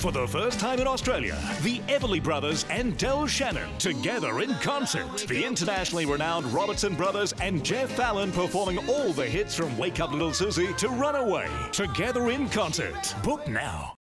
For the first time in Australia, the Everly Brothers and Del Shannon together in concert. The internationally renowned Robertson Brothers and Jeff Fallon performing all the hits from Wake Up Little Susie to Runaway. Together in concert. Book now.